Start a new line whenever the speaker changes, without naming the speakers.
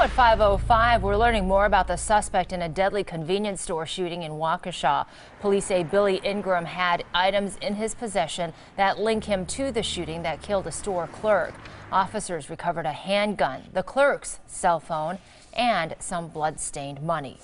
At 505, we're learning more about the suspect in a deadly convenience store shooting in Waukesha. Police say Billy Ingram had items in his possession that link him to the shooting that killed a store clerk. Officers recovered a handgun, the clerk's cell phone, and some blood-stained money.